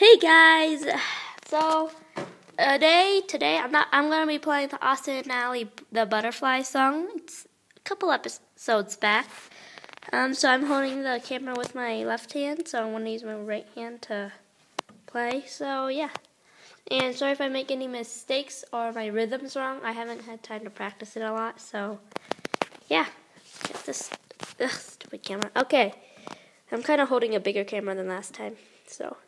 Hey guys, so today, today I'm not. I'm gonna be playing the Austin and Ally the Butterfly song. It's a couple episodes back. Um, so I'm holding the camera with my left hand, so I'm gonna use my right hand to play. So yeah, and sorry if I make any mistakes or my rhythm's wrong. I haven't had time to practice it a lot, so yeah. Get this ugh, stupid camera. Okay, I'm kind of holding a bigger camera than last time, so.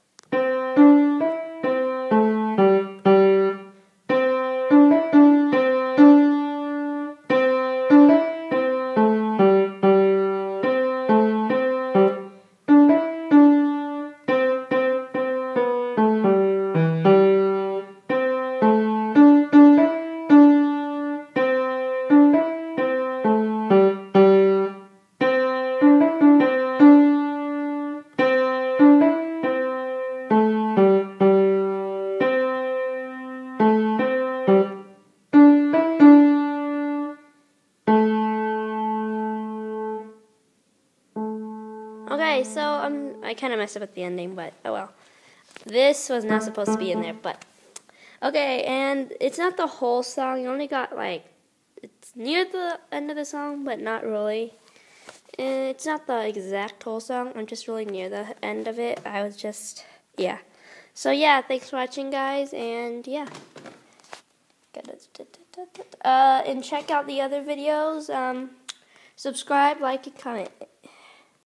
Okay, so um, I kind of messed up at the ending, but oh well. This was not supposed to be in there, but okay. And it's not the whole song. You only got like it's near the end of the song, but not really. And it's not the exact whole song. I'm just really near the end of it. I was just yeah. So yeah, thanks for watching, guys, and yeah. Uh, and check out the other videos. Um, subscribe, like, and comment.